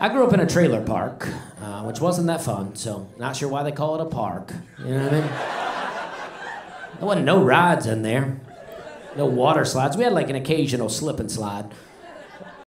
I grew up in a trailer park, uh, which wasn't that fun, so not sure why they call it a park. You know what I mean? There wasn't no rides in there, no water slides. We had like an occasional slip and slide.